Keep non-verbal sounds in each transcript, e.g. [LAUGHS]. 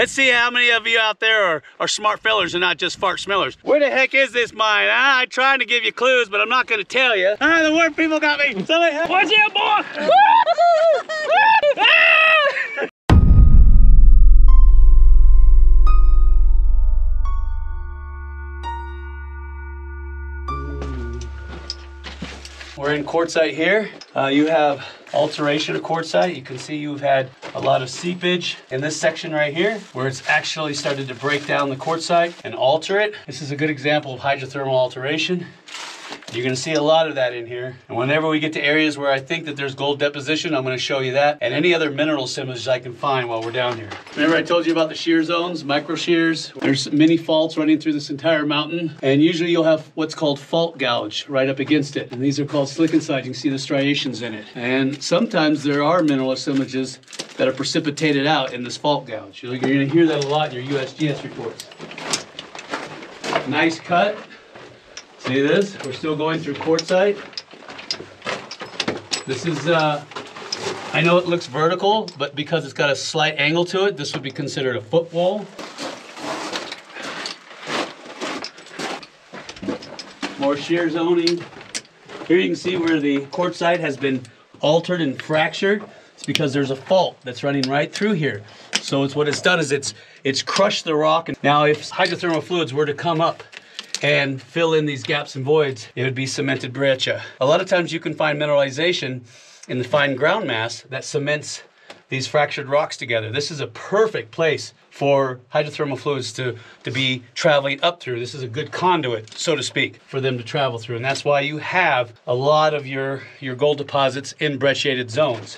Let's see how many of you out there are, are smart fellers and not just fart smellers. Where the heck is this mine? Ah, I'm trying to give you clues, but I'm not gonna tell you. Ah, the word people got me. Somebody, watch out, boy! [LAUGHS] We're in quartzite here. Uh, you have alteration of quartzite. You can see you've had a lot of seepage in this section right here where it's actually started to break down the quartzite and alter it. This is a good example of hydrothermal alteration. You're gonna see a lot of that in here. And whenever we get to areas where I think that there's gold deposition, I'm gonna show you that and any other mineral similes I can find while we're down here. Remember I told you about the shear zones, micro shears? There's many faults running through this entire mountain. And usually you'll have what's called fault gouge right up against it. And these are called slickensides. You can see the striations in it. And sometimes there are mineral assemblages that are precipitated out in this fault gouge. You're gonna hear that a lot in your USGS reports. Nice cut. See this? We're still going through quartzite. This is, uh, I know it looks vertical, but because it's got a slight angle to it, this would be considered a footwall. More shear zoning. Here you can see where the quartzite has been altered and fractured. It's because there's a fault that's running right through here. So it's what it's done is it's it's crushed the rock. And now if hydrothermal fluids were to come up and fill in these gaps and voids, it would be cemented breccia. A lot of times you can find mineralization in the fine ground mass that cements these fractured rocks together. This is a perfect place for hydrothermal fluids to, to be traveling up through. This is a good conduit, so to speak, for them to travel through. And that's why you have a lot of your, your gold deposits in brecciated zones.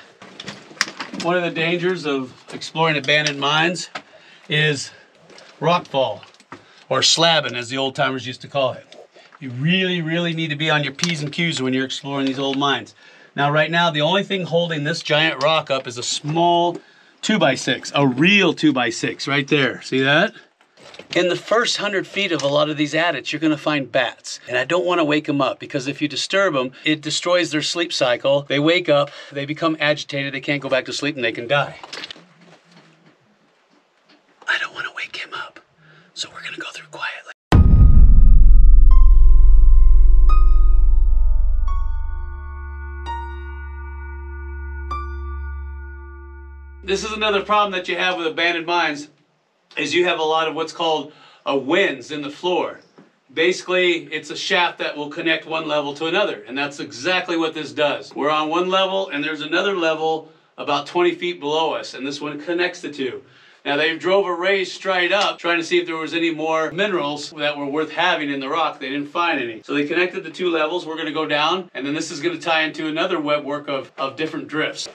One of the dangers of exploring abandoned mines is rockfall or slabbing, as the old timers used to call it. You really, really need to be on your P's and Q's when you're exploring these old mines. Now, right now, the only thing holding this giant rock up is a small 2x6, a real 2x6 right there. See that? In the first 100 feet of a lot of these adits, you're going to find bats. And I don't want to wake them up because if you disturb them, it destroys their sleep cycle. They wake up, they become agitated, they can't go back to sleep, and they can die. I don't want to wake him up. So we're going to go This is another problem that you have with abandoned mines is you have a lot of what's called a winze in the floor. Basically, it's a shaft that will connect one level to another, and that's exactly what this does. We're on one level, and there's another level about 20 feet below us, and this one connects the two. Now they drove a raise straight up, trying to see if there was any more minerals that were worth having in the rock. They didn't find any. So they connected the two levels. We're gonna go down, and then this is gonna tie into another web work of, of different drifts.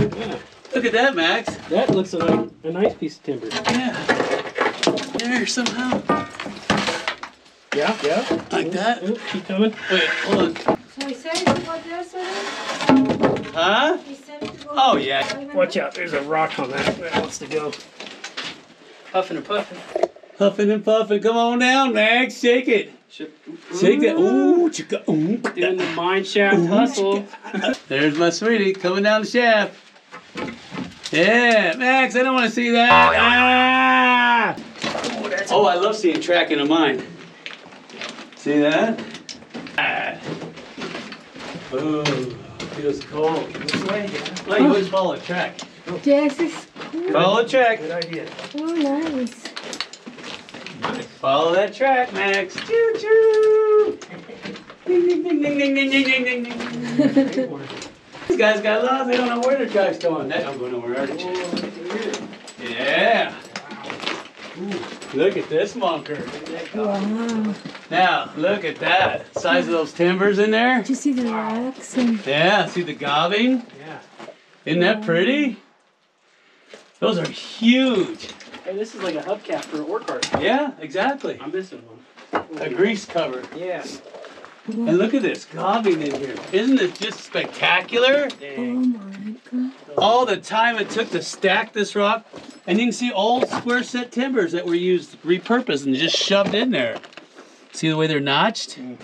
Yeah, Look at that, Max. that looks like a nice piece of timber. Yeah. There somehow. Yeah, yeah. Like that. Oop, keep coming. Wait, hold on. So he said to go there, sir? Huh? He said to go Oh, yeah. Watch out, there's a rock on that that wants to go. Puffing and puffing. Puffing and puffing. Come on down, Max. Shake it. Shake Shake that. Ooh, chicka, ooh. Doing the mine shaft hustle. There's my sweetie coming down the shaft. Yeah, Max, I don't want to see that. Ah! Oh, I love seeing track in a mine. See that? Ah. Ooh, feels cold. This way? No, you always follow a track. Yes, it's cool. Follow a track. Good idea. Oh, nice. Follow that track, Max. Choo choo. [LAUGHS] Ding ding ding ding ding ding ding ding ding. Great one. These guys got lost. They don't know where their track's going. That don't go nowhere, are they? Oh, look at. Yeah. Ooh, look at this monker. Wow. Now, look at that. Size of those timbers in there. Did you see the rocks? And Yeah, see the gobbing? Yeah. Isn't that pretty? Those are huge. Hey, this is like a hubcap for an ore cart. Yeah, exactly. I'm missing one. A grease cover. Yeah. And look at this gobbing in here. Isn't it just spectacular? oh my god. All the time it took to stack this rock. And you can see old square set timbers that were used, repurposed, and just shoved in there. See the way they're notched? Mm.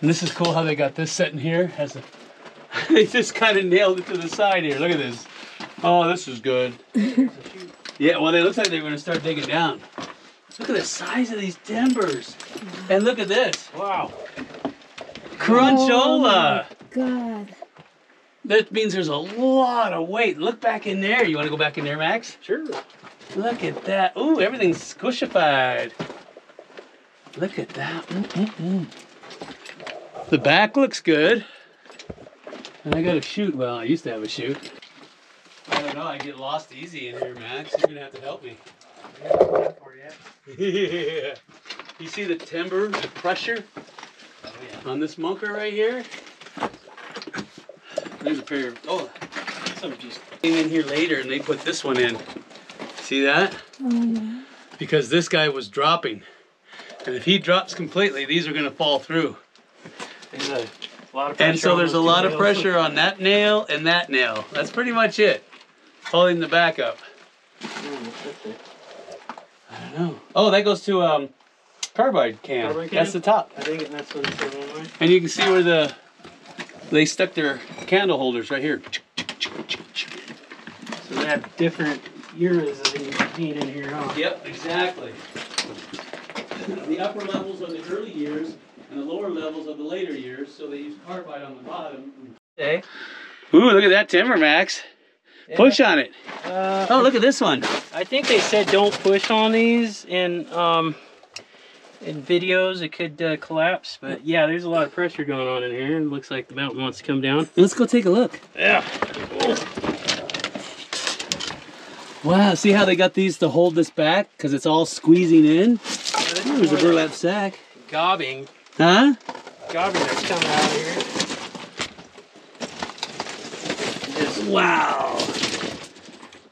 And this is cool how they got this set in here. As a, [LAUGHS] they just kind of nailed it to the side here. Look at this. Oh, this is good. [LAUGHS] yeah, well, it looks like they're going to start digging down. Look at the size of these timbers. And look at this. Wow. Crunchola. Oh God. That means there's a lot of weight. Look back in there. You want to go back in there, Max? Sure. Look at that. Ooh, everything's squishified. Look at that. Mm-mm-mm. The back looks good. And I got a chute. Well, I used to have a chute. I don't know. I get lost easy in here, Max. You're gonna have to help me. Yeah. [LAUGHS] You see the timber, the pressure on this munker right here? There's a pair of. Oh, some just came in here later and they put this one in. See that? Oh, yeah. Because this guy was dropping. And if he drops completely, these are gonna fall through. There's a lot of And so there's a those two lot of pressure on that nail and that nail. That's pretty much it. Holding the back up. Mm, I know. Oh, that goes to um carbide can. Carbide That's the top. I think that's what it's mine. And you can see where the they stuck their candle holders right here. So they have different eras you need in here, huh? Yep, exactly. The upper levels are the early years and the lower levels are the later years, so they use carbide on the bottom. Okay. Ooh, look at that timber, Max. Push on it. Uh, Oh, look at this one. I think they said don't push on these in um in videos. It could uh, collapse, but yeah, there's a lot of pressure going on in here, and it looks like the mountain wants to come down. Let's go take a look. Yeah. Wow, see how they got these to hold this back? Because it's all squeezing in? Ooh, there's a burlap sack. Gobbing, Huh? gobbing that's coming out of here. Just, Wow.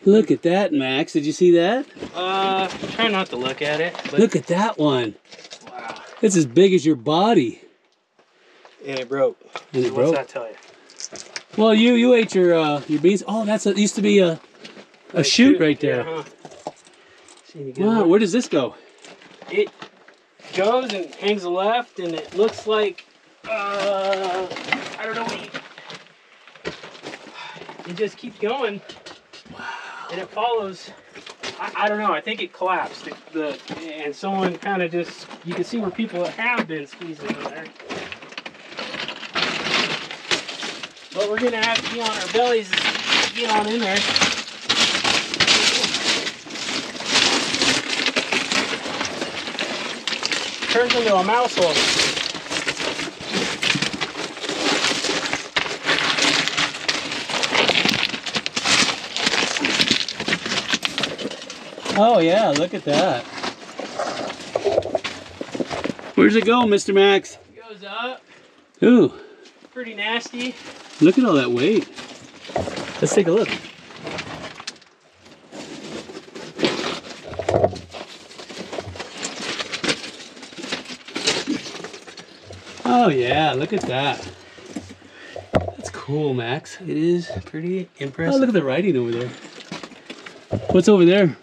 Look at that, Max. Did you see that? uh, try not to look at it. But, Look at that one. Wow. It's as big as your body. And it broke. And it What's broke. that tell you? Well, you you ate your uh, your beans. Oh, that's a, used to be a a chute right there. Yeah, huh? See Wow, one? where does this go? it goes and hangs left, and it looks like uh, I don't know what you. It just keeps going. And it follows. I, I don't know. I think it collapsed. The, the and someone kind of just you can see where people have been squeezing in there. But we're gonna have to be on our bellies to get on in there. Turns into a mouse hole. Oh yeah, look at that. Where's it go, Mr. Max? It goes up, Ooh, pretty nasty. look at all that weight. Let's take a look. Oh yeah, look at that. That's cool, Max. It is pretty impressive. Oh, look at the writing over there. What's over there?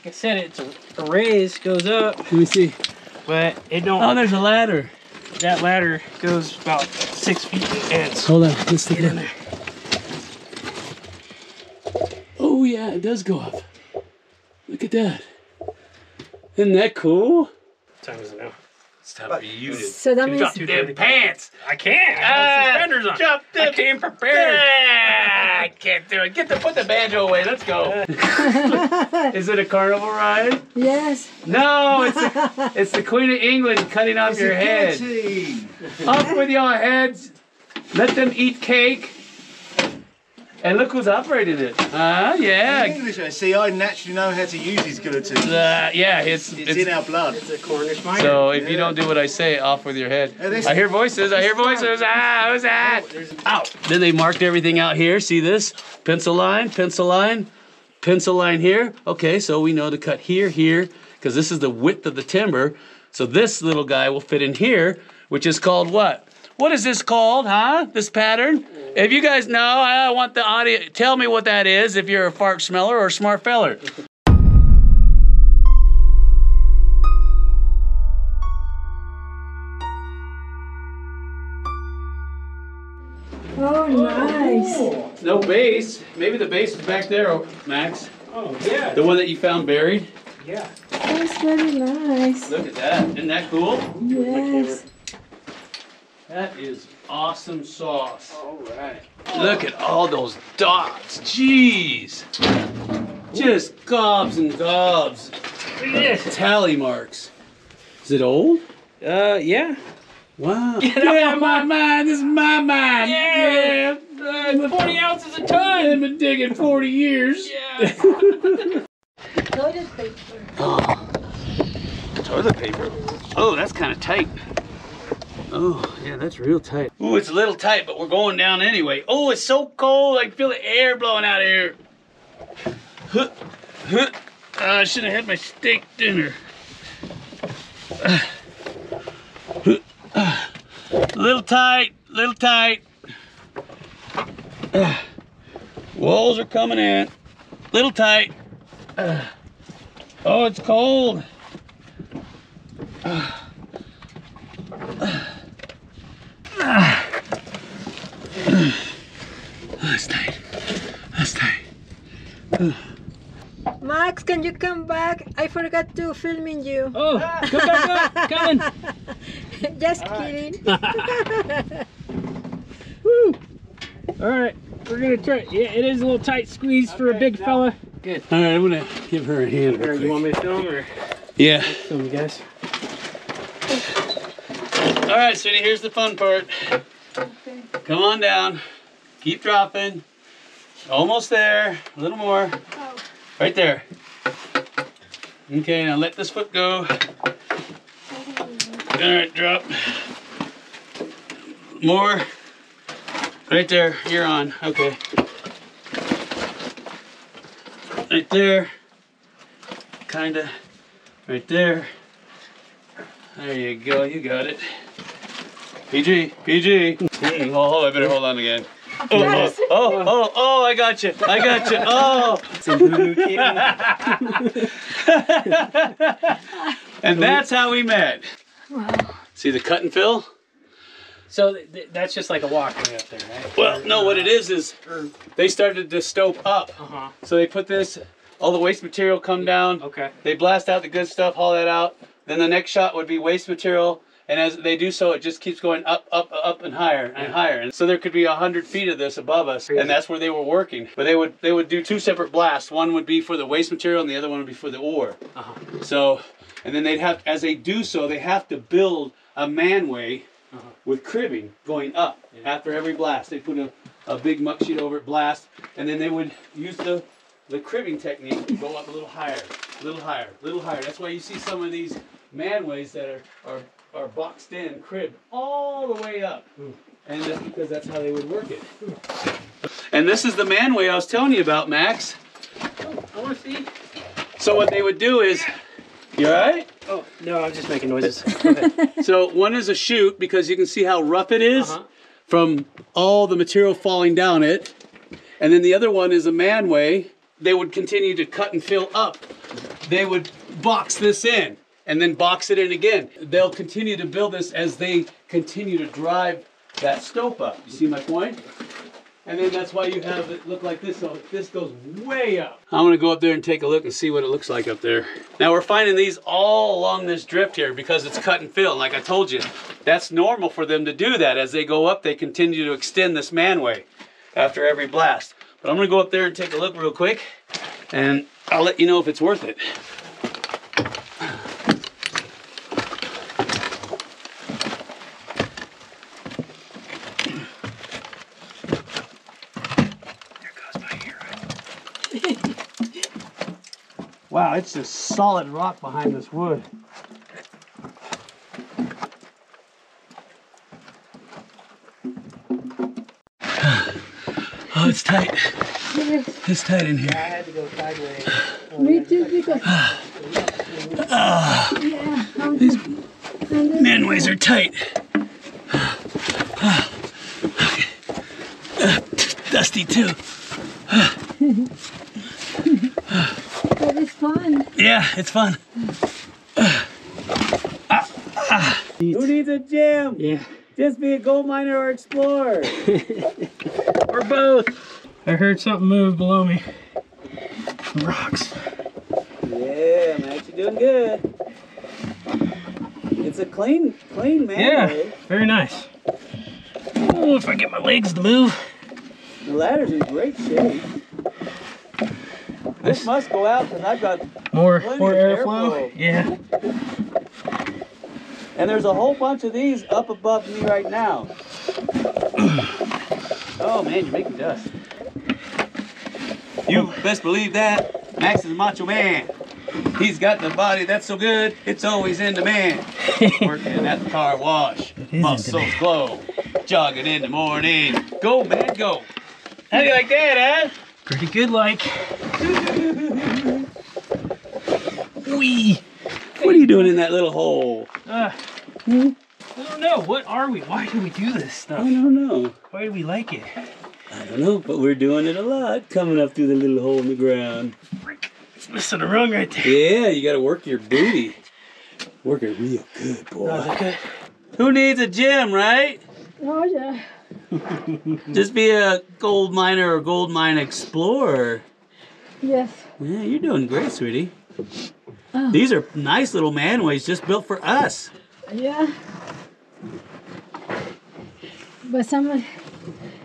Like I said, it's a, a raise, goes up, Let me see. but it don't. Oh, there's a ladder. that ladder goes about six feet in ends. Hold on, let's take Get in there. Oh yeah, it does go up. Look at that. Isn't that cool? What time is it now? It's time for you to So that means Drop two damn pants. I can't. Ah, I have suspenders on. Drop I came prepared. Ah, I can't do it. Get the put the banjo away. Let's go. [LAUGHS] Is it a carnival ride? yes. No, it's the, it's the Queen of England cutting off your head. Up with your heads. Let them eat cake. And look who's operating it. Ah, yeah. English, I see. I naturally know how to use these guillotines. Uh, yeah, it's, It's, it's in our blood. It's a Cornish miner. So if you don't do what I say, off with your head. Oh, I hear voices. I hear voices. Ah, who's that? Out. Then they marked everything out here. See this? Pencil line, pencil line, pencil line here. Okay, so we know to cut here, here, because this is the width of the timber. So this little guy will fit in here, which is called what? What is this called, huh? This pattern? If you guys know, I want the audio. Tell me what that is if you're a fart smeller or a smart feller. Oh, nice. Oh. no base. Maybe the base is back there, oh, Max. Oh yeah. The one that you found buried. Yeah. That's very nice. Look at that. Isn't that cool? Yes. That is awesome sauce. All right. Look at all those dots. Jeez. Just gobs and gobs. Look at this. Tally marks. Is it old? Uh, yeah. Wow. Get Yeah, of my my- mind. This is my mind. Yeah. Yeah. Uh, 40 ounces a ton. I've been digging 40 years. Yeah. [LAUGHS] Toilet paper. Oh. [GASPS] Toilet paper. Oh, that's kind of tight. Oh, yeah, that's real tight. Ooh, it's a little tight, but we're going down anyway. Oh, it's so cold. I can feel the air blowing out of here. Huh, huh. Uh, I should have had my steak dinner. Uh, uh, little tight, little tight. Uh, walls are coming in. Little tight. Uh, Oh, it's cold. That's tight. That's tight. Max, can you come back? I forgot to filming you. Oh, come back up. Coming. [LAUGHS] Just kidding. [LAUGHS] [LAUGHS] Woo. All right. We're going to try. It. Yeah, it is a little tight squeeze for a big fella. Good. All right, I'm gonna give her a hand. Here, you want me to film or Yeah. film you guys? All right, sweetie. Here's the fun part. Okay. Come on down. Keep dropping. Almost there. A little more. Oh. Right there. Okay, now let this foot go. All right, drop. More. Right there. You're on. Okay. Right there. Kinda. Right there. There you go. You got it. PG. PG. Mm, Oh, I better hold on again. Oh, oh, oh, oh, oh, I got you. I got you. Oh. Some [LAUGHS] voodoo. And that's how we met. Wow. See the cut and fill? So th- th- that's just like a walkway up there, right? Well, no, what it is is they started to stope up. Uh huh. So they put this, all the waste material come down. Okay. They blast out the good stuff, haul that out. Then the next shot would be waste material. And as they do so, it just keeps going up, up, up, and higher and higher. And so there could be a hundred feet of this above us, and that's where they were working. But they would they would do two separate blasts. One would be for the waste material, and the other one would be for the ore. Uh huh. So, and then they'd have, as they do so, they have to build a manway Uh-huh. with cribbing going up Yeah. after every blast. They put a, a big muck sheet over it, blast, and then they would use the the cribbing technique to go up a little higher, a little higher, a little higher. That's why you see some of these manways that are are, are boxed in, cribbed all the way up. And that's because that's how they would work it. And this is the manway I was telling you about, Max. I want to see. So what they would do is, you all right? Oh no, I'm just making noises. [LAUGHS] So one is a chute because you can see how rough it is Uh-huh. from all the material falling down it. And then the other one is a manway. They would continue to cut and fill up. They would box this in and then box it in again. They'll continue to build this as they continue to drive that stope up. You see my point? And then that's why you have it look like this. So this goes way up. I'm gonna go up there and take a look and see what it looks like up there. Now we're finding these all along this drift here because it's cut and fill. Like I told you, that's normal for them to do that. As they go up, they continue to extend this manway after every blast. But I'm gonna go up there and take a look real quick, and I'll let you know if it's worth it. Wow, it's just solid rock behind this wood. Oh, it's tight. Yes. It's tight in here. I had to go sideways. Me too, because. Ah, Yeah. These manways are tight. Okay. Uh, Dusty too. But it's fun. Yeah, it's fun. Who needs a gym? Yeah. Just be a gold miner or explorer. [LAUGHS] Or both. I heard something move below me. Rocks. Yeah, Max, you're doing good. It's a clean, clean man. Yeah, very nice. Oh, if I get my legs to move. The ladder's in great shape. This must go out because I've got, More, more airflow. airflow. Yeah. and there's a whole bunch of these up above me right now. [CLEARS THROAT] Oh man, you're making dust. You best believe that. Max is a macho man. He's got the body that's so good, it's always in demand. [LAUGHS] Working at the car wash, muscles glow. Jogging in the morning. Go, man, go. How do you like that, huh? Pretty good, like. Wee. What are you doing in that little hole? Uh, I don't know. What are we? Why do we do this stuff? I stuff? don't know. Why do we like it? I don't know, but we're doing it a lot, coming up through the little hole in the ground. It's missing a rung right there. Yeah, you gotta work your booty. Work it real good, Oh, is boy. that good? Who needs a gym, right? Oh, yeah. [LAUGHS] Just be a gold miner or gold mine explorer. Yes. Yeah, you're doing great, sweetie. Oh. These are nice little manways just built for us. Yeah. But some, of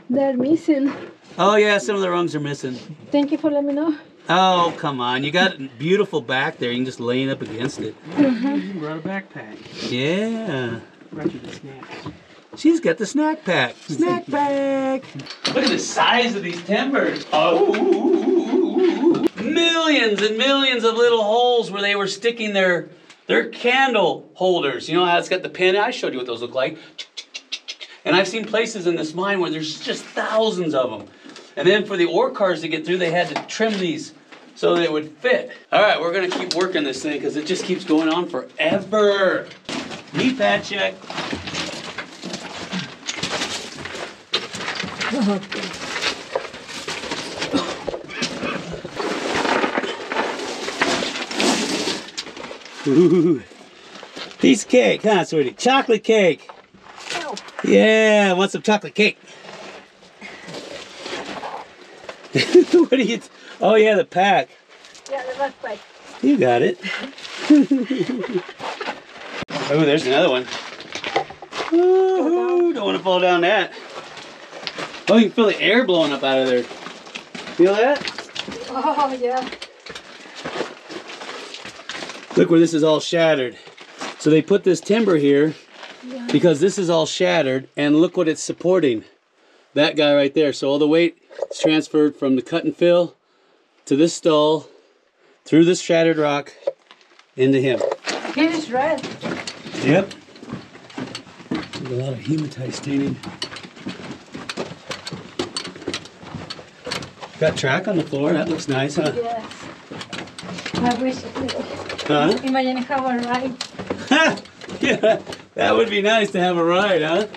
they're missing. Oh yeah, some of the rungs are missing. Thank you for letting me know. Oh, come on. You got it beautiful back there. You can just lean up against it. Uh-huh. You brought a backpack. Yeah. Brought you the snacks. She's got the snack pack. [LAUGHS] Snack pack. Look at the size of these timbers. Oh. Millions and millions of little holes where they were sticking their their candle holders. You know how it's got the pin? I showed you what those look like. And I've seen places in this mine where there's just thousands of them. And then for the ore cars to get through, they had to trim these so they would fit. All right, we're gonna keep working this thing because it just keeps going on forever. Knee pad check. Ooh. Piece of cake, huh, sweetie? Chocolate cake. Yeah, want some chocolate cake? [LAUGHS] what do you? oh yeah, the pack. Yeah, the backpack. You got it. [LAUGHS] oh, there's another one. Ooh, don't want to fall down that. Oh, you can feel the air blowing up out of there. Feel that? Oh, yeah. Look where this is all shattered. So they put this timber here because this is all shattered, and look what it's supporting. That guy right there. So all the weight is transferred from the cut and fill to this stull, through this shattered rock, into him. Is red. Yep. There's a lot of hematite staining. Got track on the floor. That looks nice, huh? Yes. I wish. Huh? Imagine how I ride. [LAUGHS] yeah, that would be nice to have a ride, huh?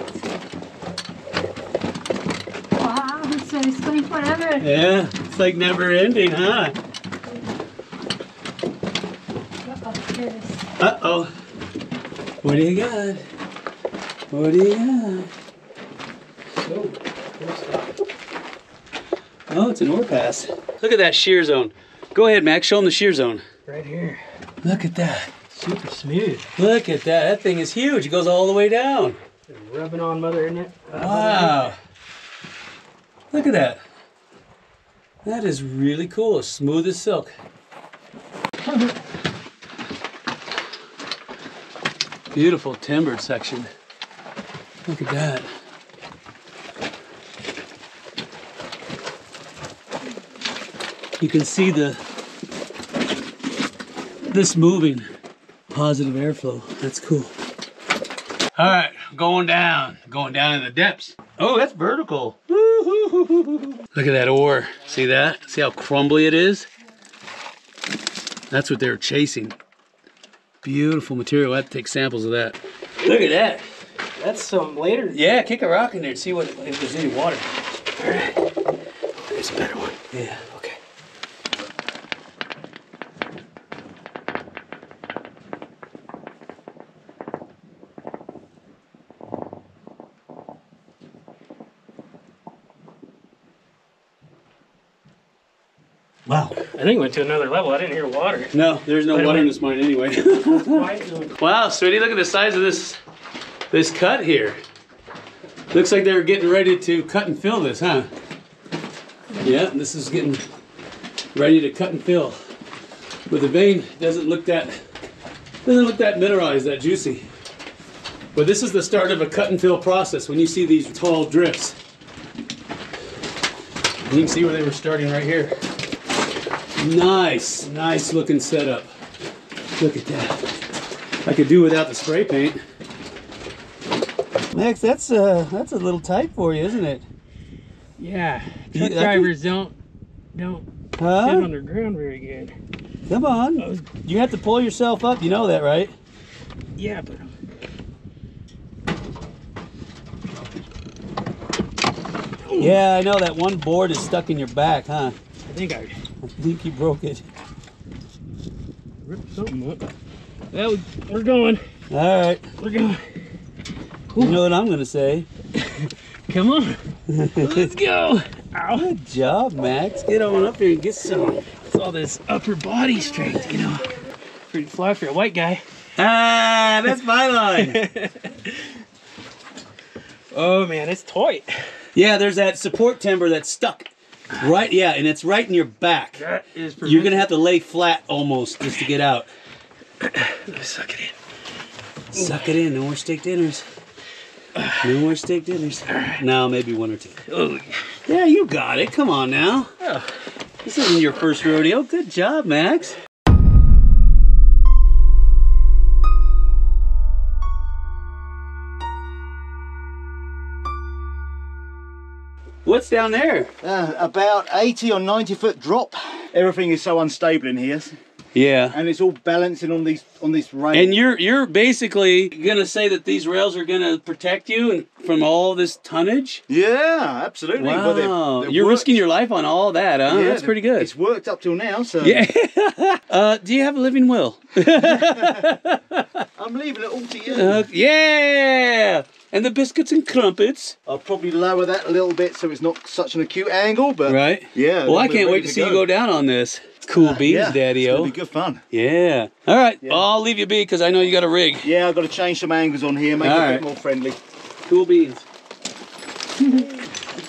Wow, so it's going forever. Yeah, it's like never ending, huh? Uh-oh, here it is. Uh oh. What do you got? What do you got? Oh, it's an ore pass. Look at that shear zone. Go ahead, Max. Show them the shear zone. Right here. Look at that. Super smooth. Look at that. That thing is huge. It goes all the way down. They're Rubbing on Mother in it. Wow. Look at that. That is really cool. Smooth as silk. Beautiful timbered section. Look at that. You can see the this moving positive airflow. That's cool. All right, going down, going down in the depths. Oh, that's vertical. Look at that ore. See that? See how crumbly it is? That's what they were chasing. Beautiful material. I have to take samples of that. Look at that. That's some later. Yeah, kick a rock in there and see what if there's any water. All right. There's a better one. Yeah, okay. Wow. I think it went to another level. I didn't hear water. No, there's no a water in this mine anyway. [LAUGHS] Wow, sweetie, look at the size of this this cut here. Looks like they were getting ready to cut and fill this, huh? Yeah, this is getting ready to cut and fill. But the vein doesn't look that doesn't look that mineralized, that juicy. But this is the start of a cut and fill process when you see these tall drifts. You can see where they were starting right here. Nice, nice looking setup. Look at that. I could do without the spray paint. Max, that's uh that's a little tight for you, isn't it? Yeah, truck I think- drivers don't don't sit Huh? underground very good. Come on. You have to pull yourself up, you know that, right? Yeah, but Yeah, I know that one board is stuck in your back, huh? I think I I think he broke it. ripped something up. Well, we're going. All right. We're going. You know what I'm gonna say. [LAUGHS] Come on. Let's go. Ow. Good job, Max. Get on up here and get some. It's all this upper body strength, you know. Pretty fly for a white guy. Ah, that's my line. [LAUGHS] Oh man, it's tight. yeah, there's that support timber that's stuck. Right, yeah, and it's right in your back. That is You're gonna have to lay flat almost just to get out. suck it in. Suck it in. No more steak dinners. No more steak dinners. No, maybe one or two. Oh, Yeah, you got it. Come on now. Oh. This isn't your first rodeo. Good job, Max. What's down there? Uh, about 80 or 90 foot drop. Everything is so unstable in here, Yeah. and it's all balancing on these on this rail. And you're you're basically gonna say that these rails are gonna protect you and from all this tonnage. yeah, absolutely. But they're- Wow, they're you're worked- risking your life on all that, huh? Yeah, That's pretty good. It's worked up till now, so Yeah. [LAUGHS] uh, do you have a living will? [LAUGHS] I'm leaving it all to you. Uh, yeah. And the biscuits and crumpets. I'll probably lower that a little bit so it's not such an acute angle, but Right. yeah. Well, I can't wait ready to see you go down on this. Cool beans, yeah, Daddy It's O. gonna be good fun. Yeah. All right. I'll leave you be because I know you got a rig. Yeah, I've got to change some angles on here, make it All a bit more friendly. Cool beans. [LAUGHS] you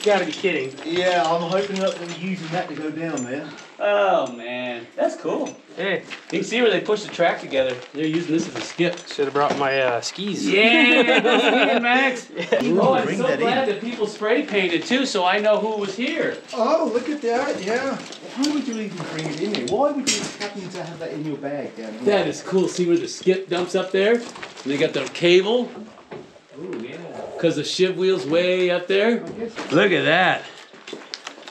gotta be kidding. Yeah, I'm hoping that they're using that to go down there. Oh man, that's cool. Hey, You can see where they push the track together. They're using this as a skip. should have brought my uh, skis. Yeah, [LAUGHS] skiing, Max. [LAUGHS] oh, I'm so that glad that people spray painted too, so I know who was here. Oh, look at that, yeah. Why would you even bring it in here? Why would you happen to have that in your bag down here? That is cool. See where the skip dumps up there? And they got the cable. Ooh, yeah. Because the sheave wheel's way up there. Look at that.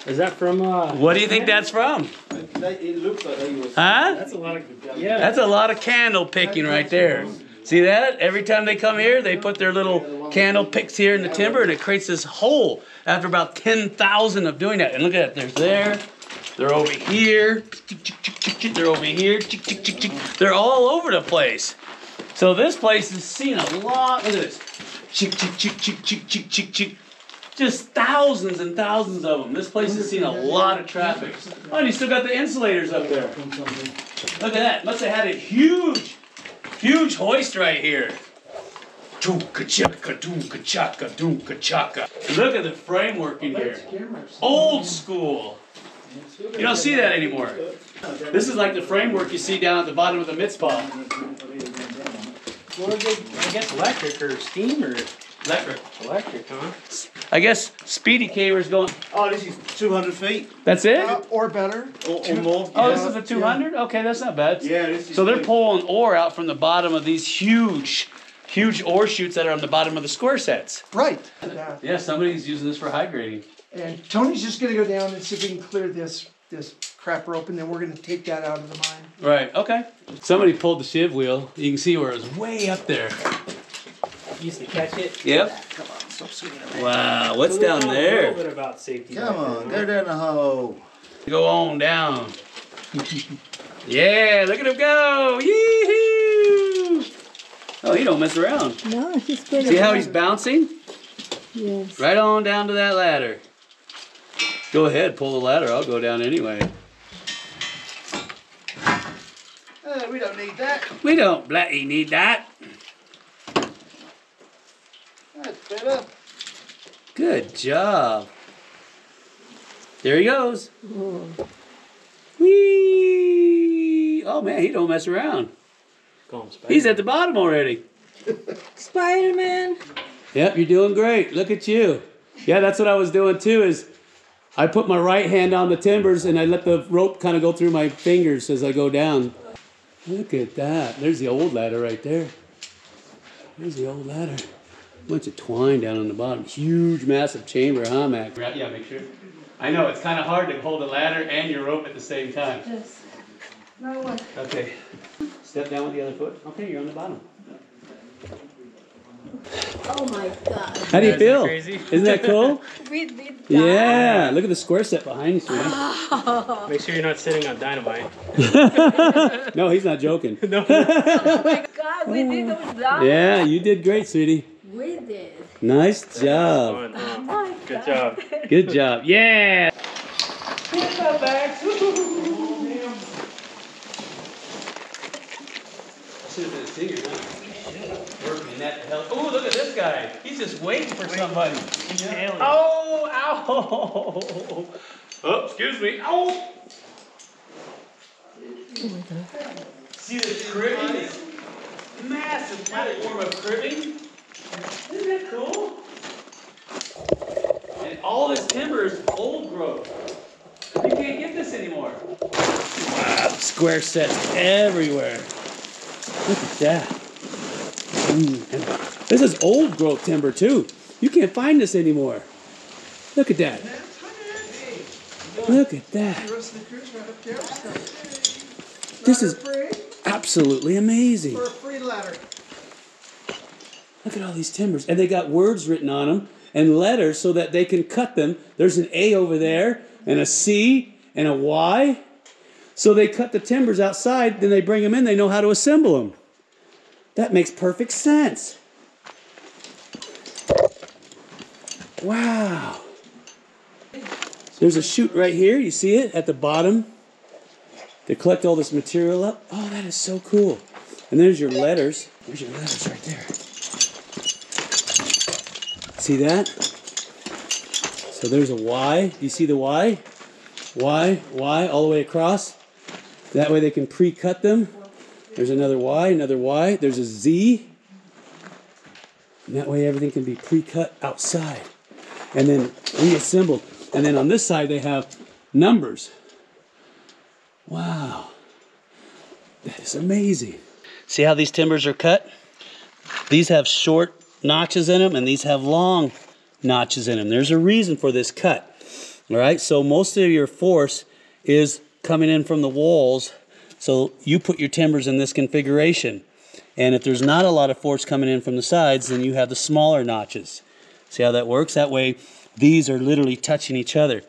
Is that from? uh What do you think that's from? It looks like they were. Huh? That's a lot of. Yeah. That's a lot of candle picking right there. See that? Every time they come here, they put their little candle picks here in the timber and it creates this hole after about 10,000 of doing that. And look at that. There's there. They're over here. They're over here. They're all over the place. So this place has seen a lot. Look at this. Chick, chick, chick, chick, chick, chick, chick, chick. Just thousands and thousands of them. This place has seen a lot of traffic. Oh, and you still got the insulators up there. Look at that. Must have had a huge, huge hoist right here. Look at the framework in here. Old school. You don't see that anymore. This is like the framework you see down at the bottom of the Mizpah. I guess electric or steam or Electric. electric, huh? I guess Speedy Caver's going. Oh, this is 200 feet That's it? Uh, or better. or, or more. Oh, yeah. this is a 200? Okay, that's not bad. Yeah, this is. So they're good. pulling ore out from the bottom of these huge, huge ore chutes that are on the bottom of the square sets. Right. Yeah. Yeah, somebody's using this for high grading. And Tony's just gonna go down and see if we can clear this this crap rope, and then we're gonna take that out of the mine. Right, okay. Somebody pulled the sheave wheel. You can see where it was way up there. Used to catch it. Yep. Come on, stop swinging it. Wow, what's So down know A there? little bit about safety. Come on, there, go down the hole. Go on down. yeah, look at him go. Yee-hoo! Oh, he don't mess around. No, he's good. See how he's bouncing? Yes. Right on down to that ladder. Go ahead, pull the ladder. I'll go down anyway. Uh, we don't need that. We don't bloody need that. That's better. Good job. There he goes. Whee! Oh man, he don't mess around. Call him He's at the bottom already. [LAUGHS] Spider-Man. Yep, you're doing great. Look at you. Yeah, that's what I was doing too. Is I put my right hand on the timbers and I let the rope kind of go through my fingers as I go down. Look at that. There's the old ladder right there. There's the old ladder. Bunch of twine down on the bottom. Huge, massive chamber, huh, Mac? Yeah, make sure. I know it's kind of hard to hold a ladder and your rope at the same time. Yes. Now what? Okay. Step down with the other foot. Okay, you're on the bottom. Oh my god. How do you Isn't that feel? crazy? Isn't that cool? [LAUGHS] We did that. yeah. Look at the square set behind you, sweetie. Oh. Make sure you're not sitting on dynamite. [LAUGHS] No, he's not joking. [LAUGHS] no. Oh my god, we did that. Yeah, you did great, sweetie. We did. Nice job. Fun, huh? Oh my Good god. job. Good job. Yeah. Oh, look at this guy. He's just waiting for somebody. Oh, ow. Oh, excuse me. Ow. Oh See this cribbing? This massive platform of cribbing? Isn't that cool? And all this timber is old growth. You can't get this anymore. Wow, square sets everywhere. Look at that. Mm, this is old growth timber too. You can't find this anymore. Look at that. Look at that. The rest of the crew's right. This is free absolutely amazing. for a free ladder. Look at all these timbers. And they got words written on them and letters so that they can cut them. There's an A over there and a C and a Y. So they cut the timbers outside, then they bring them in, they know how to assemble them. That makes perfect sense. Wow. There's a chute right here. You see it at the bottom? They collect all this material up. Oh, that is so cool. And there's your letters. There's your letters right there. See that? So there's a Y. Do you see the Y? Y, Y, all the way across. That way they can pre-cut them. There's another Y, another Y. There's a Z. And that way everything can be pre-cut outside. And then reassembled. And then on this side they have numbers. Wow. That is amazing. See how these timbers are cut? These have short notches in them and these have long notches in them. There's a reason for this cut. All right, so most of your force is coming in from the walls. So you put your timbers in this configuration. And if there's not a lot of force coming in from the sides, then you have the smaller notches. See how that works? That way, these are literally touching each other.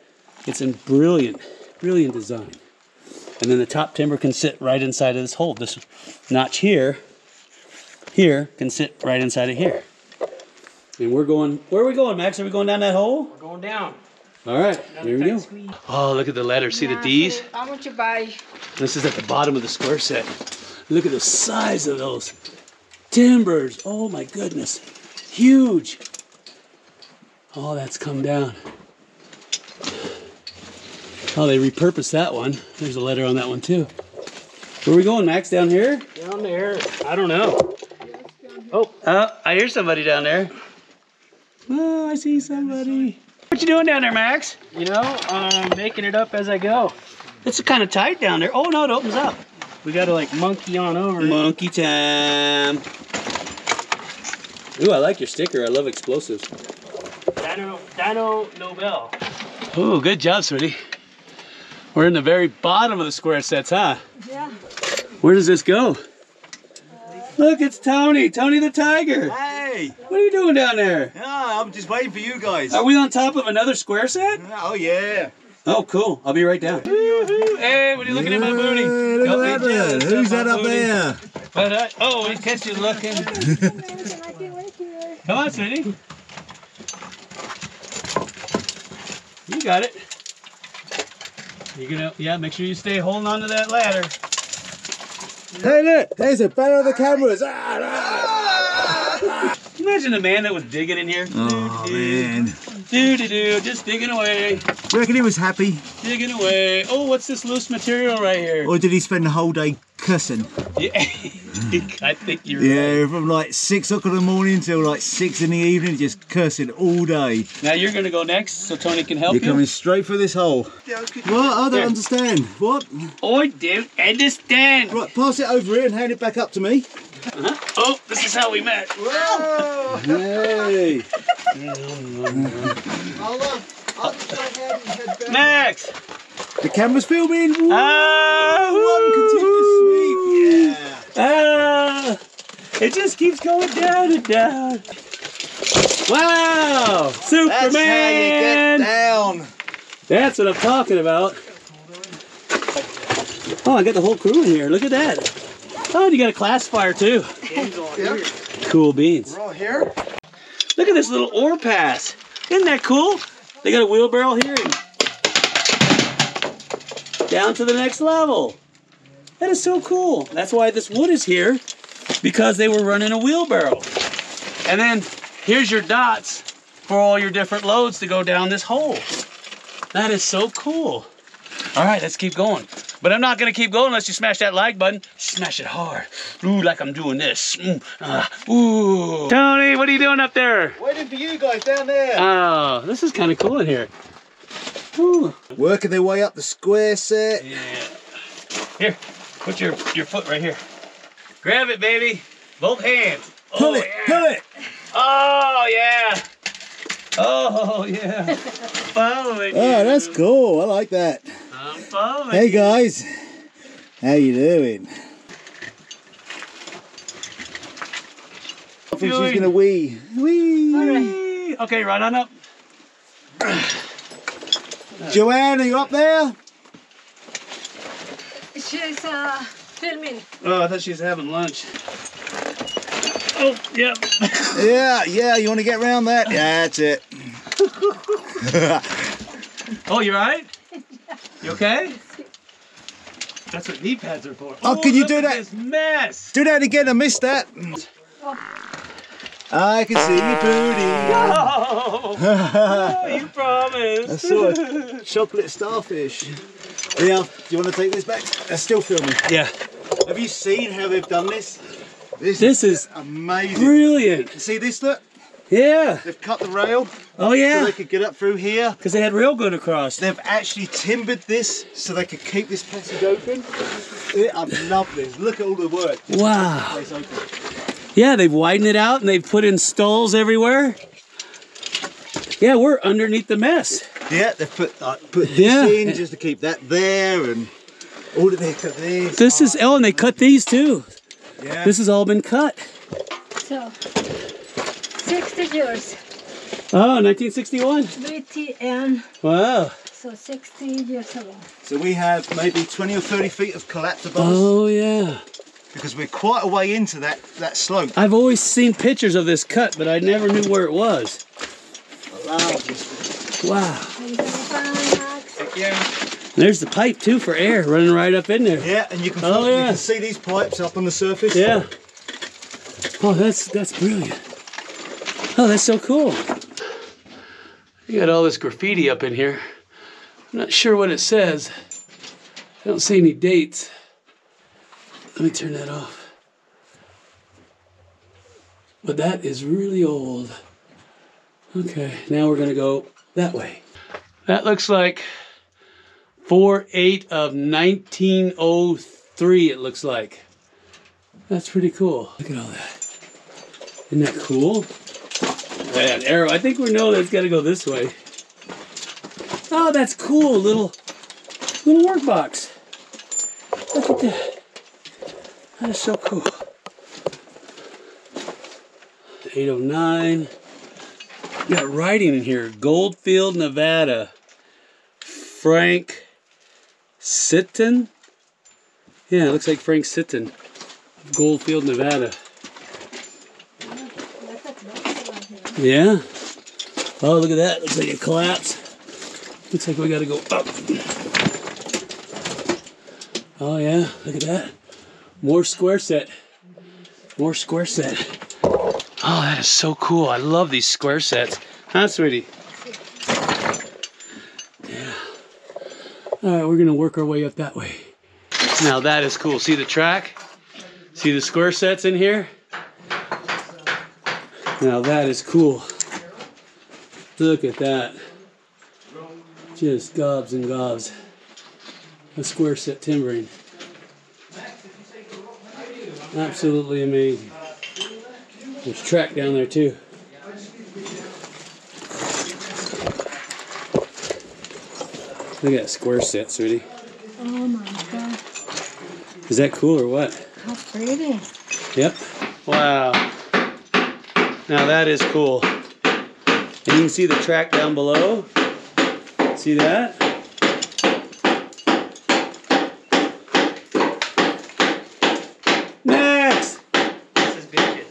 It's a brilliant, brilliant design. And then the top timber can sit right inside of this hole. This notch here, here, can sit right inside of here. And we're going, where are we going, Max? Are we going down that hole? We're going down. All right, Another here we go. squeeze. Oh, look at the letters. See the D's? How much you buy? This is at the bottom of the square set. Look at the size of those timbers. Oh my goodness. Huge. Oh, that's come down. Oh, they repurposed that one. There's a letter on that one too. Where are we going, Max? Down here? Down there. I don't know. Oh, uh, I hear somebody down there. Oh, I see somebody. What you doing down there, Max? You know, I'm making it up as I go. It's kind of tight down there. Oh no, it opens up. We gotta like monkey on over. Monkey time. Ooh, I like your sticker. I love explosives. Dyno, Dyno Nobel. Ooh, good job, sweetie. We're in the very bottom of the square sets, huh? Yeah. Where does this go? Look, it's Tony, Tony the Tiger. Hey! What are you doing down there? Yeah, I'm just waiting for you guys. Are we on top of another square set? Oh yeah. Oh, cool. I'll be right down. Hey, what are you looking at my booty? Look Don't at that jealous there. Who's that up booty. there? But I, oh, we catch you looking. [LAUGHS] Come on, sweetie. You got it. You're gonna, yeah, make sure you stay holding on to that ladder. Hey, look, there's a banner of the cameras. Ah, ah, ah. Imagine the man that was digging in here. Oh, man. Do do do, just digging away, Reckon he was happy? digging away. Oh, what's this loose material right here? Or did he spend the whole day cussing? Yeah, [LAUGHS] I think you're Yeah, right. from like six o'clock in the morning till like six in the evening, just cursing all day. Now you're gonna go next, so Tony can help You're you. coming straight for this hole. What? I don't Here. understand. What? Oh, I don't understand. Right, pass it over here and hand it back up to me. Oh, this is how we met. Hey. I'll, uh, I'll just go ahead and head back. Next. The camera's filming. Woo! Ah, One continuous sweep. Yeah. ah, it just keeps going down and down. Wow, Superman. That's how you get down. That's what I'm talking about. Oh, I got the whole crew in here. Look at that. Oh, and you got a classifier too. Yep, Cool beans. we're all here. Look at this little ore pass. Isn't that cool? They got a wheelbarrow here and down to the next level. That is so cool. That's why this wood is here because they were running a wheelbarrow. And then here's your dots for all your different loads to go down this hole. That is so cool. All right, let's keep going. But I'm not gonna keep going unless you smash that like button. Smash it hard. Ooh, like I'm doing this. Mm, ah, ooh. Tony, what are you doing up there? Waiting for you guys down there. Oh, this is kind of cool in here. Ooh. Working their way up the square set. Yeah. Here, put your, your foot right here. Grab it, baby. Both hands. Pull oh, it, yeah. pull it. Oh, yeah. Oh, yeah. [LAUGHS] following Oh, you. that's cool. I like that. I'm following Hey guys, how you doing? I think she's gonna wee. Wee. Okay, right on up. Joanne, are you up there? She's uh, filming. Oh, I thought she was having lunch. Oh, yep. [LAUGHS] Yeah, yeah. You want to get around that? Yeah, that's it. [LAUGHS] Oh, you're right? You okay? That's what knee pads are for. Oh, can oh, you do that? This mess. Do that again. I missed that. I can see your Oh, booty. oh, [LAUGHS] you promised. I saw a chocolate starfish. Yeah, do you want to take this back? They're still filming. Yeah. Have you seen how they've done this? This, This is amazing. brilliant. See this look? Yeah. They've cut the rail Oh yeah. so yeah. they could get up through here. Because they had rail going across. They've actually timbered this so they could keep this passage open. I love this. Look at all the work. Wow. Yeah, they've widened it out and they've put in stulls everywhere. Yeah, we're underneath the mess. Yeah, they've put uh, put this Yeah. in just to keep that there and all of their cut this. This is oh, and they cut these too. yeah. This has all been cut. So, 60 years. Oh, 1961. BTN. Wow. So 60 years ago. So we have maybe 20 or 30 feet of collapse above Oh yeah. because we're quite a way into that, that slope. I've always seen pictures of this cut, but I never knew where it was. I. Wow. And then There's the pipe too for air running right up in there. Yeah, and you can, Oh, you yeah. can see these pipes up on the surface. Yeah. Oh, that's that's brilliant. Oh, that's so cool. You got all this graffiti up in here. I'm not sure what it says. I don't see any dates. Let me turn that off. But that is really old. Okay, now we're gonna go that way. That looks like 4-8 of 1903, it looks like. That's pretty cool. Look at all that. Isn't that cool? Arrow. I think we know that's got to go this way. Oh, that's cool. Little, little workbox. Look at that. That is so cool. 809. Got writing in here. Goldfield, Nevada. Frank Sitton. Yeah, it looks like Frank Sitton. Goldfield, Nevada. Yeah. Oh, look at that. Looks like it collapsed. Looks like we got to go up. Oh, yeah. Look at that. More square set. More square set. Oh, that is so cool. I love these square sets. Huh, sweetie? Yeah. All right, we're gonna work our way up that way. Now that is cool. See the track? See the square sets in here? Now that is cool. Look at that. Just gobs and gobs. A square set timbering. Absolutely amazing. There's track down there too. Look at that square set, sweetie. Oh my god, Is that cool or what? how pretty. Yep. Wow. Now that is cool. And you can see the track down below. See that? Max! This is big.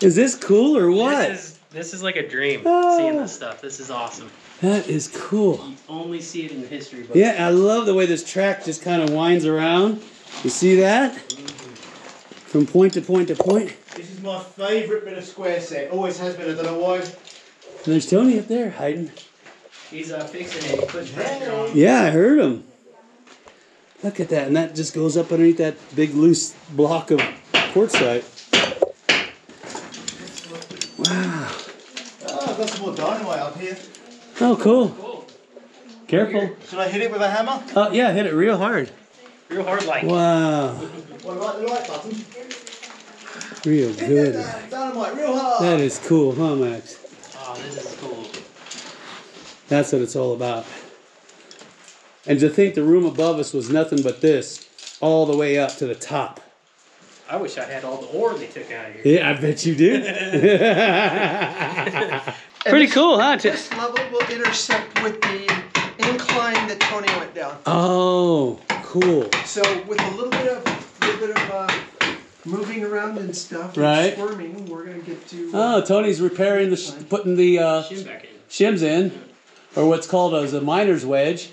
Is this cool or what? This is this is like a dream. Oh. Seeing this stuff. This is awesome. That is cool. You only see it in the history books. Yeah, I love the way this track just kind of winds around. You see that? Mm-hmm. From point to point to point. This is my favourite bit of square set. Always has been. I don't know why. And there's Tony up there hiding. He's uh, fixing it. He puts. Yeah, I heard him. Look at that, and that just goes up underneath that big loose block of quartzite. Wow. Oh, I've got some more dynamite up here. Oh, cool. Careful. Should I hit it with a hammer? Oh, yeah, hit it real hard. Real hard like. Wow. Well, right, the right button. Real Hit good. that dynamite real hard. That is cool, huh, Max? Oh, this is cool. That's what it's all about. And to think the room above us was nothing but this, all the way up to the top. I wish I had all the ore they took out of here. Yeah, I bet you do. [LAUGHS] Pretty cool, huh? T- This level will intersect with the incline that Tony went down. Oh, cool. So with a little bit of, little bit of uh, moving around and stuff, and Right. squirming, we're gonna get to. uh, Oh, Tony's repairing the, sh- putting the uh, Shim back in. shims in, or what's called as a miner's wedge.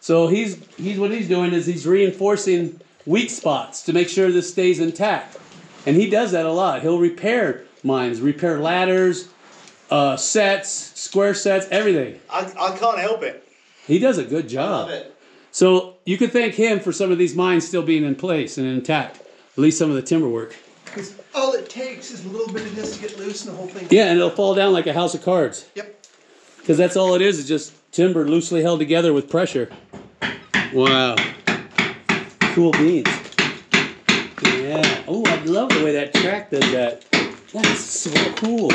So he's he's what he's doing is he's reinforcing weak spots to make sure this stays intact, and he does that a lot. He'll repair mines, repair ladders, uh, sets, square sets, everything. I, I can't help it. He does a good I job. love it. So you could thank him for some of these mines still being in place and intact, at least some of the timber work. Because all it takes is a little bit of this to get loose and the whole thing. Yeah, and it'll fall down like a house of cards. Yep. Because that's all it is, is just timber loosely held together with pressure. Wow. Cool beans. Yeah. Oh, I love the way that track does that. That's so cool.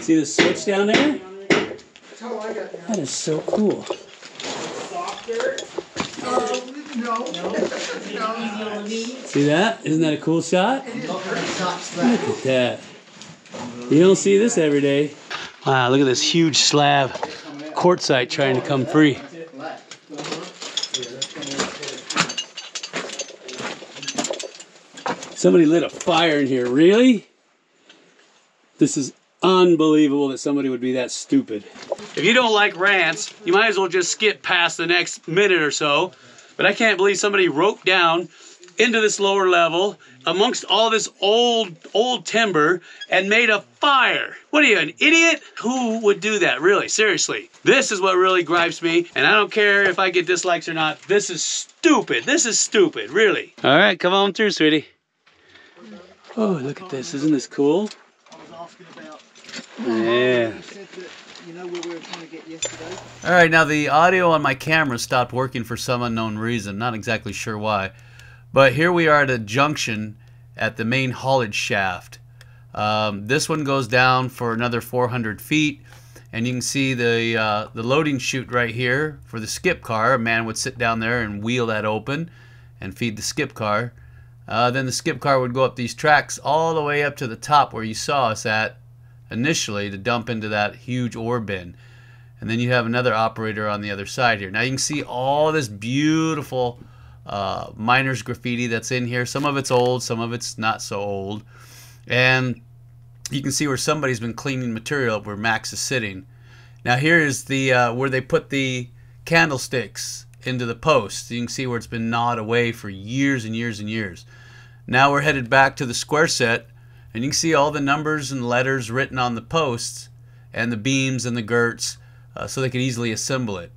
See the switch down there? That's how I got down. That is so cool. Softer. No. no. See that? Isn't that a cool shot? Look at that. You don't see this every day. Wow, look at this huge slab. Quartzite trying to come free. Somebody lit a fire in here. Really? This is unbelievable that somebody would be that stupid. If you don't like rants, you might as well just skip past the next minute or so. But I can't believe somebody roped down into this lower level amongst all this old old timber and made a fire. What are you, an idiot? Who would do that? Really, seriously. This is what really gripes me, and I don't care if I get dislikes or not. This is stupid. This is stupid, really. All right, come on through, sweetie. Oh, look at this. Isn't this cool? I was asking about. Yeah. You said that you know where we were trying to get yesterday. All right, now the audio on my camera stopped working for some unknown reason. Not exactly sure why. But here we are at a junction at the main haulage shaft. Um, this one goes down for another 400 feet, and you can see the uh, the loading chute right here for the skip car. A man would sit down there and wheel that open and feed the skip car. Uh, then the skip car would go up these tracks all the way up to the top where you saw us at initially to dump into that huge ore bin. And then you have another operator on the other side here. Now you can see all this beautiful uh, miner's graffiti that's in here. Some of it's old, some of it's not so old. And you can see where somebody's been cleaning material up where Max is sitting. Now here is the uh, where they put the candlesticks into the posts. You can see where it's been gnawed away for years and years and years. Now we're headed back to the square set, and you can see all the numbers and letters written on the posts and the beams and the girts uh, so they can easily assemble it.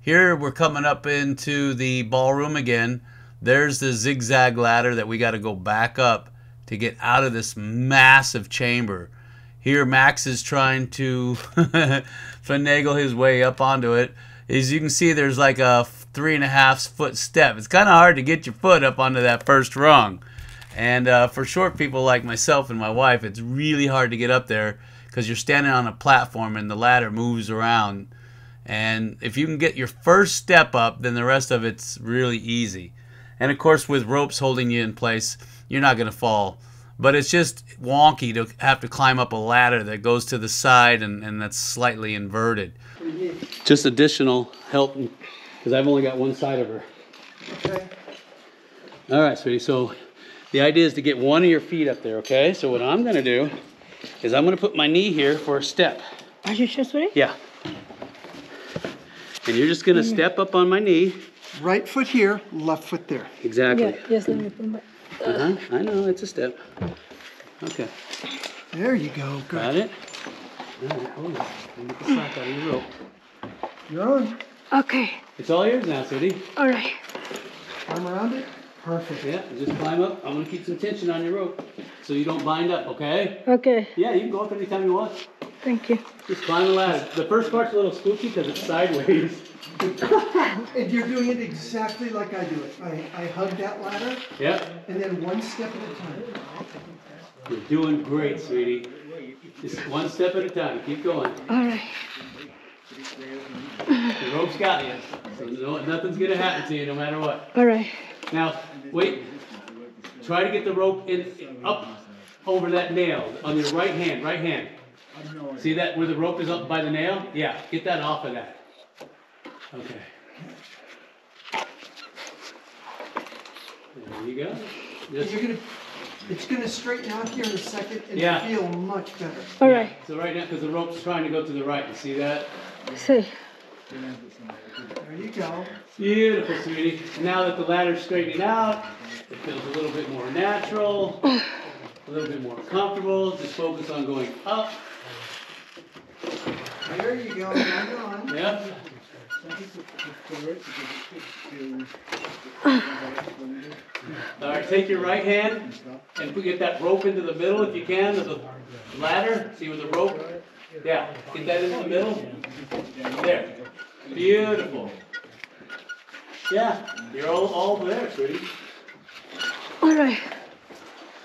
Here we're coming up into the ballroom again. There's the zigzag ladder that we got to go back up to get out of this massive chamber. Here Max is trying to [LAUGHS] finagle his way up onto it. As you can see, there's like a three and a half foot step. It's kind of hard to get your foot up onto that first rung. And uh, for short people like myself and my wife, it's really hard to get up there because you're standing on a platform and the ladder moves around. And if you can get your first step up, then the rest of it's really easy. And of course, with ropes holding you in place, you're not going to fall. But it's just wonky to have to climb up a ladder that goes to the side and, and that's slightly inverted. Just additional help because I've only got one side of her. Okay. All right, sweetie. So the idea is to get one of your feet up there, okay? So what I'm going to do is I'm going to put my knee here for a step. Are you sure, sweetie? Yeah. And you're just going to step up on my knee. Right foot here, left foot there. Exactly. Yeah, just let me put my. Uh-huh. I know, it's a step. Okay. There you go. Good. Got it? All right, hold on. Let get the slack out of your rope. You're on. Okay, It's all yours now, sweetie. all right. Arm around it. Perfect. Yeah, just climb up. I'm gonna keep some tension on your rope so you don't bind up, okay? Okay, Yeah, you can go up anytime you want. thank you. Just climb the ladder. The first part's a little spooky because it's sideways. [LAUGHS] And you're doing it exactly like I do it. I, I hug that ladder Yep. and then one step at a time. You're doing great, sweetie. Just one step at a time. Keep going. All right. The rope's got you. So no, nothing's gonna happen to you no matter what. All right. Now, wait. Try to get the rope in up over that nail on your right hand, right hand. See that where the rope is up by the nail? Yeah, get that off of that. Okay. There you go. Just, You're gonna, it's gonna straighten out here in a second and Yeah. feel much better. All right. so right now, because the rope's trying to go to the right, you see that? See. There you go. Beautiful, sweetie. Now that the ladder's straightening out, it feels a little bit more natural, a little bit more comfortable. Just focus on going up. There you go. Hang on. Yep. All right, take your right hand and get that rope into the middle if you can of the ladder. See where the rope? Yeah, get that in the middle. There. Beautiful. Yeah, you're all, all there, sweetie. All right.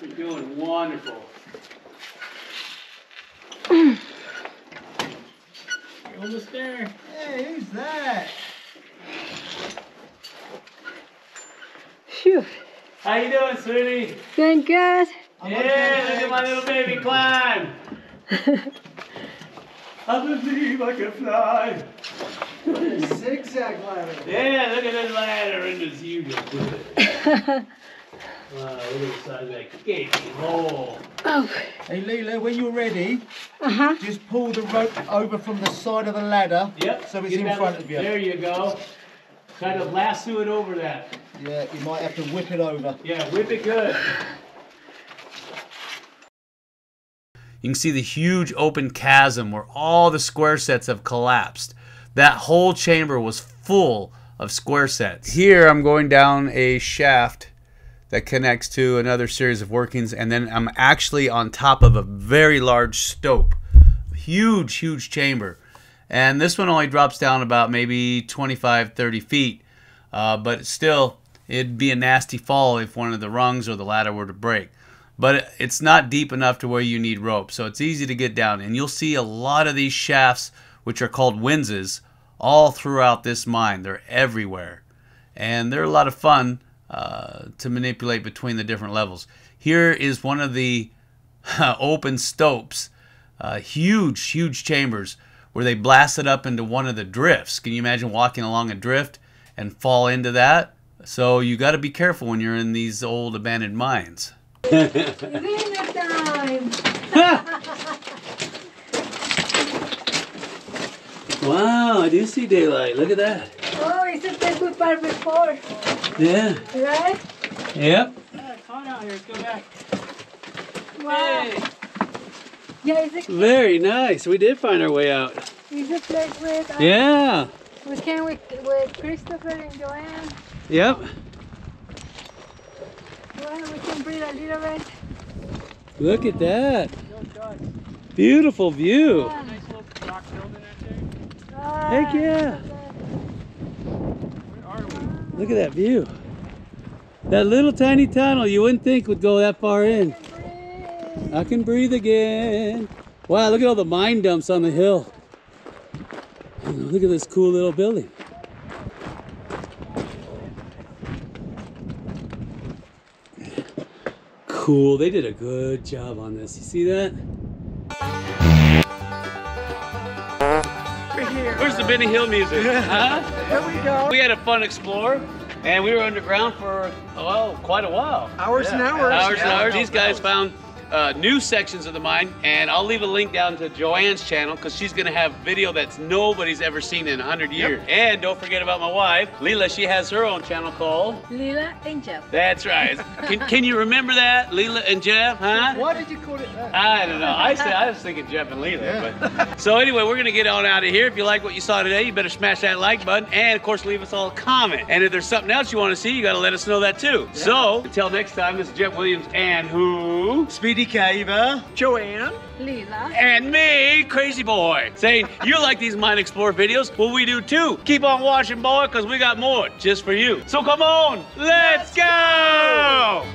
You're doing wonderful. You're almost there. Hey, who's that? Phew. How you doing, sweetie? Doing good. Yeah, look at my little baby climb. [LAUGHS] I believe I can fly. Zigzag ladder. Yeah, look at this ladder and this [LAUGHS] huge. wow, look at the size of that gaping hole. Oh. Hey, Lila, when you're ready, Uh huh. just pull the rope over from the side of the ladder. Yep. So it's get in front of you. There you go. Kind of lasso it over that. Yeah, you might have to whip it over. Yeah, whip it good. You can see the huge open chasm where all the square sets have collapsed. That whole chamber was full of square sets. Here I'm going down a shaft that connects to another series of workings and then I'm actually on top of a very large stope. Huge, huge chamber. And this one only drops down about maybe 25, 30 feet. Uh, but still, it'd be a nasty fall if one of the rungs or the ladder were to break. But it's not deep enough to where you need rope, so it's easy to get down. And you'll see a lot of these shafts, which are called winzes, all throughout this mine. They're everywhere. And they're a lot of fun uh, to manipulate between the different levels. Here is one of the [LAUGHS] open stopes, uh, huge, huge chambers where they blast it up into one of the drifts. Can you imagine walking along a drift and fall into that? So you got to be careful when you're in these old abandoned mines. Dinner [LAUGHS] time. Wow, I do see daylight. Look at that. Oh, it's a good part before, Yeah. right? Yep. Uh, Connor, here. Let's go back. Wow. Hey. Yeah, it's a, Very nice. We did find our way out. it's a place with, uh, Yeah. we came with, with Christopher and Joanne. Yep. Well, we can breathe a little bit. Look at that. Beautiful view. Ah, Nice little rock building right there. ah, Heck yeah. Where are we? Look at that view. That little tiny tunnel you wouldn't think would go that far in. I can breathe again. Wow, look at all the mine dumps on the hill. Look at this cool little building. Cool, they did a good job on this. You see that? We're here. Where's the Benny Hill music? Huh? Here we go. We had a fun explore, and we were underground for, well, quite a while. Hours and hours. Hours and hours. These guys found uh, new sections of the mine, and I'll leave a link down to Joanne's channel because she's gonna have video that's nobody's ever seen in 100 years. Yep. And don't forget about my wife, Lila. She has her own channel called. Lila and Jeff. That's right. can, [LAUGHS] can you remember that, Lila and Jeff? Huh? Why did you call it that? I don't know. I said I was thinking Jeff and Lila. But so anyway, we're gonna get on out of here. If you like what you saw today, you better smash that like button and of course leave us all a comment. And if there's something else you want to see, you gotta let us know that too. So until next time, this is Jeff Williams and who? Speedy Caver. Joanne. Lila. And me, Crazy Boy, saying you like these Mine Explore videos? Well, we do too. Keep on watching, boy, because we got more just for you. So come on, let's go!